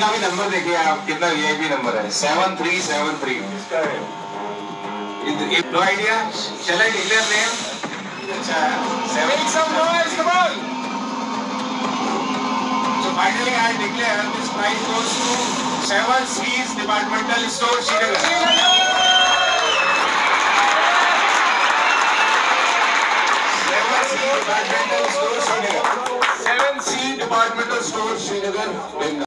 इनका भी नंबर देखिए आप कितना वी आई पी नंबर है? Seven three seven three no idea? चले आई डिक्लेयर नेम अच्छा seven finally I declare this prize goes to seven seas departmental store Srinagar Departmental Store Srinagar. 7C Departmental Store Srinagar.